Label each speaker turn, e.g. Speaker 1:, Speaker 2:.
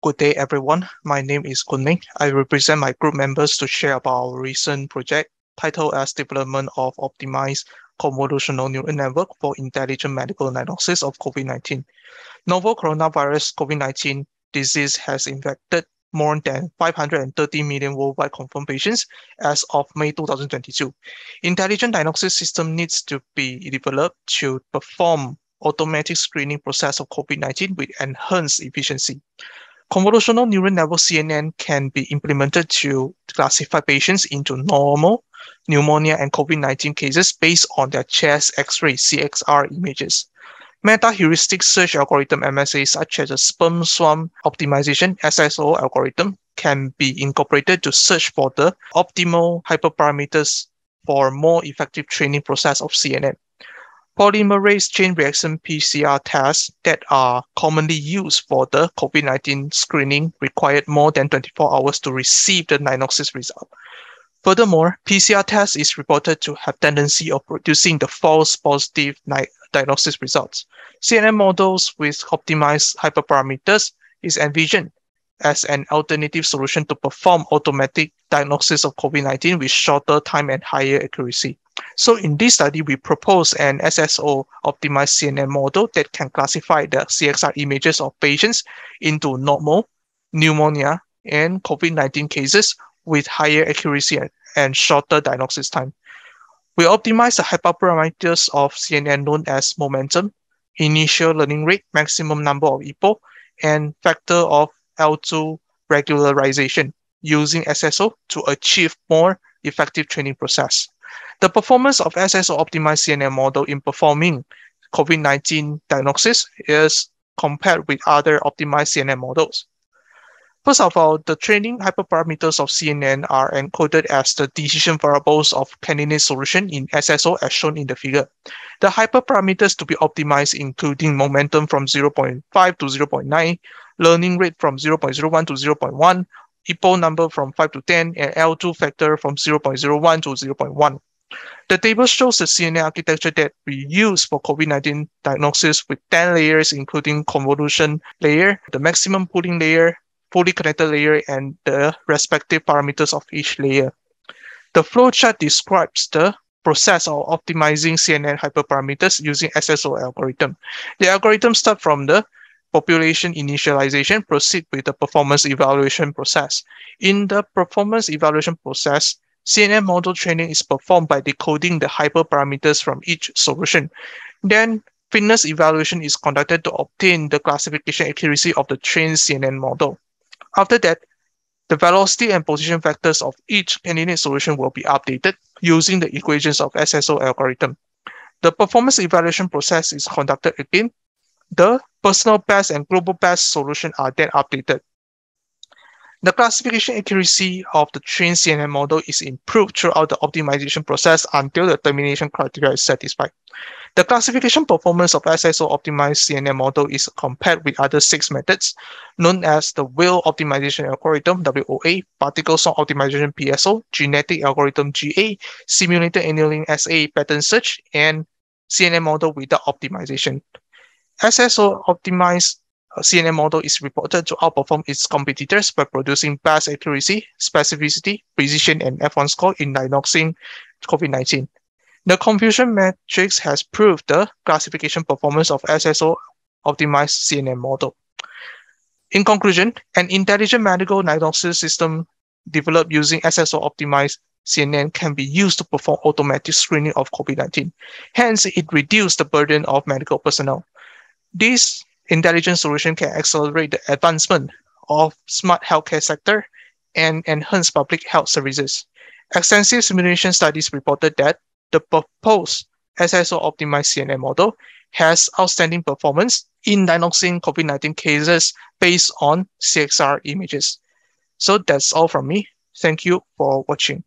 Speaker 1: Good day, everyone. My name is Koon Meng. I represent my group members to share about our recent project titled as Development of Optimized Convolutional Neural Network for Intelligent Medical Diagnosis of COVID-19. Novel coronavirus COVID-19 disease has infected more than 530 million worldwide confirmed patients as of May 2022. Intelligent diagnosis system needs to be developed to perform automatic screening process of COVID-19 with enhanced efficiency. Convolutional neural network CNN can be implemented to classify patients into normal, pneumonia, and COVID-19 cases based on their chest X-ray CXR images. Meta-heuristic search algorithm MSA such as a sperm swarm optimization SSO algorithm can be incorporated to search for the optimal hyperparameters for more effective training process of CNN polymerase chain reaction PCR tests that are commonly used for the COVID-19 screening required more than 24 hours to receive the diagnosis result. Furthermore, PCR test is reported to have tendency of producing the false positive diagnosis results. CNN models with optimized hyperparameters is envisioned as an alternative solution to perform automatic diagnosis of COVID-19 with shorter time and higher accuracy. So in this study, we propose an SSO optimized CNN model that can classify the CXR images of patients into normal, pneumonia, and COVID-19 cases with higher accuracy and shorter diagnosis time. We optimize the hyperparameters of CNN known as momentum, initial learning rate, maximum number of epoch, and factor of L2 regularization using SSO to achieve more effective training process. The performance of SSO optimized CNN model in performing COVID-19 diagnosis is compared with other optimized CNN models. First of all, the training hyperparameters of CNN are encoded as the decision variables of candidate solution in SSO as shown in the figure. The hyperparameters to be optimized including momentum from 0.5 to 0.9, learning rate from 0.01 to 0.1, epoch number from 5 to 10, and L2 factor from 0.01 to 0.1. The table shows the CNN architecture that we use for COVID-19 diagnosis with 10 layers, including convolution layer, the maximum pooling layer, fully connected layer, and the respective parameters of each layer. The flowchart describes the process of optimizing CNN hyperparameters using SSO algorithm. The algorithm starts from the population initialization, proceed with the performance evaluation process. In the performance evaluation process, CNN model training is performed by decoding the hyperparameters from each solution. Then fitness evaluation is conducted to obtain the classification accuracy of the trained CNN model. After that, the velocity and position vectors of each candidate solution will be updated using the equations of SSO algorithm. The performance evaluation process is conducted again. The personal best and global best solution are then updated. The classification accuracy of the trained CNN model is improved throughout the optimization process until the termination criteria is satisfied. The classification performance of SSO optimized CNN model is compared with other six methods known as the Whale Optimization Algorithm, WOA, Particle Swarm Optimization, PSO, Genetic Algorithm, GA, Simulated Annealing, SA, Pattern Search, and CNN model without optimization. SSO optimized Uh, CNN model is reported to outperform its competitors by producing best accuracy, specificity, precision, and F1 score in diagnosing COVID-19. The confusion matrix has proved the classification performance of SSO optimized CNN model. In conclusion, an intelligent medical diagnosis system developed using SSO optimized CNN can be used to perform automatic screening of COVID-19. Hence, it reduced the burden of medical personnel. This intelligent solution can accelerate the advancement of smart healthcare sector and enhance public health services. Extensive simulation studies reported that the proposed SSO optimized CNN model has outstanding performance in diagnosing COVID-19 cases based on CXR images. So that's all from me. Thank you for watching.